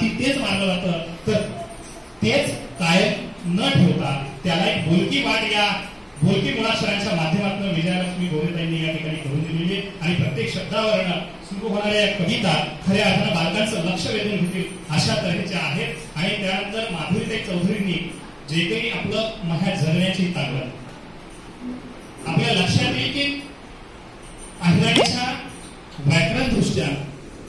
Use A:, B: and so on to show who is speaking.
A: बाकी तेच मानलं जातं. तर तेच कायम न ठेवता त्याला एक बोलकी वाट या. बोलकी मुळाशयांच्या माध्यमातून विजयालक्ष्मी गोरेताईंनी या ठिकाणी घडून दिलेली आणि प्रत्येक शब्दावरण सुरू होणाऱ्या कविता खऱ्या अर्थानं बालकांचं लक्ष वेधून घेतील अशा तऱ्हेच्या आहेत. आणि त्यानंतर माधुरीताई चौधरींनी जे काही आपलं महा झरण्याची ताकद आपल्या लक्षात येईल की अहिराणीच्या व्याकरण दृष्ट्या